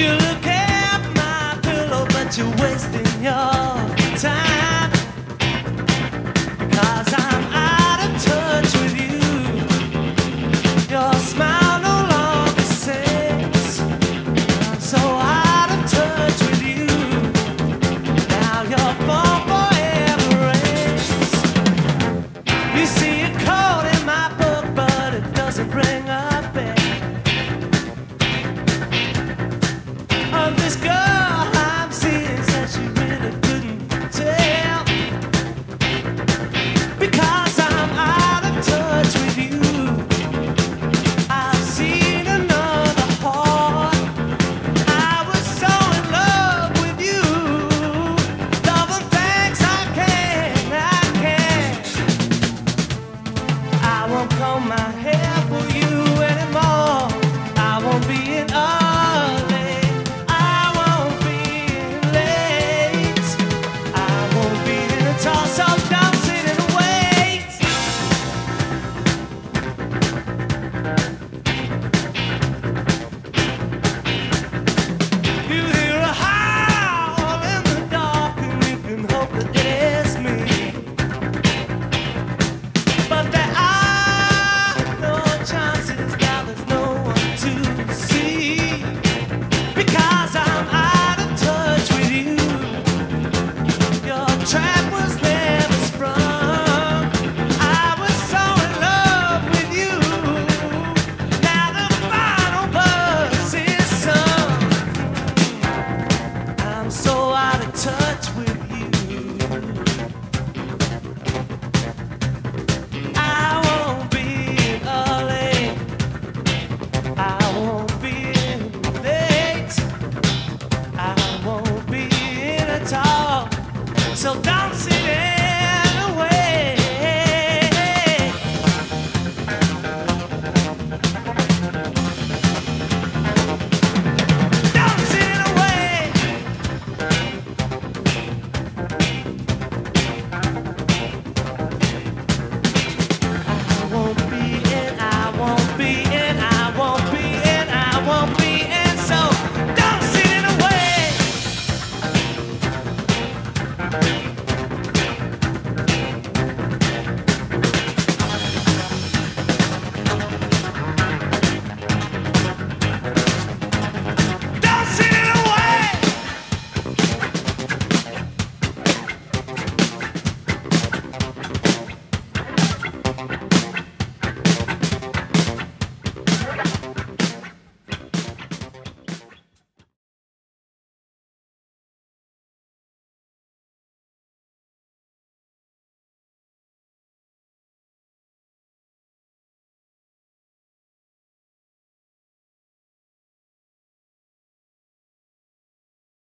you call my